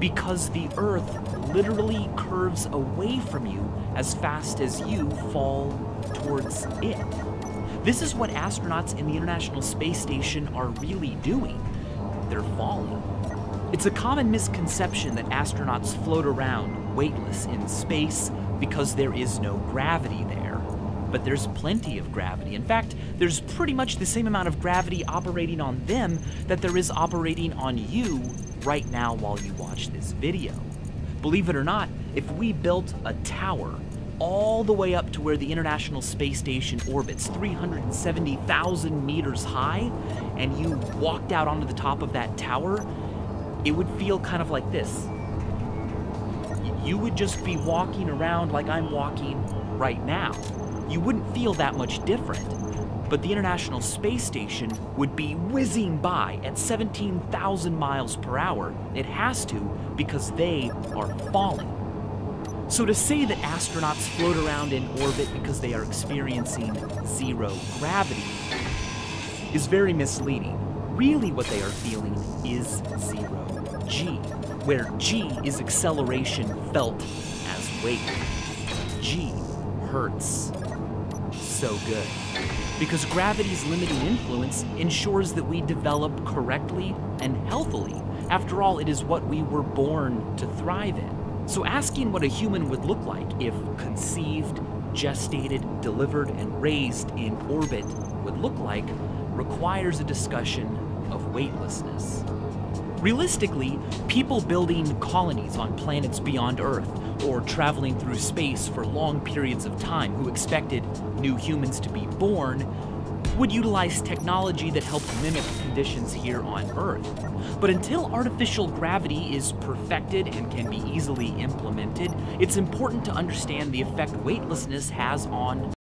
because the Earth literally curves away from you as fast as you fall towards it. This is what astronauts in the International Space Station are really doing. They're falling. It's a common misconception that astronauts float around weightless in space because there is no gravity there. But there's plenty of gravity. In fact, there's pretty much the same amount of gravity operating on them that there is operating on you right now while you watch this video. Believe it or not, if we built a tower all the way up to where the International Space Station orbits, 370,000 meters high, and you walked out onto the top of that tower, it would feel kind of like this. You would just be walking around like I'm walking right now. You wouldn't feel that much different. But the International Space Station would be whizzing by at 17,000 miles per hour. It has to because they are falling. So to say that astronauts float around in orbit because they are experiencing zero gravity is very misleading. Really, what they are feeling is zero g, where g is acceleration felt as weight. g hurts so good. Because gravity's limiting influence ensures that we develop correctly and healthily. After all, it is what we were born to thrive in. So, asking what a human would look like if conceived, gestated, delivered, and raised in orbit would look like requires a discussion of weightlessness. Realistically, people building colonies on planets beyond Earth or traveling through space for long periods of time who expected new humans to be born would utilize technology that helped mimic conditions here on Earth. But until artificial gravity is perfected and can be easily implemented, it's important to understand the effect weightlessness has on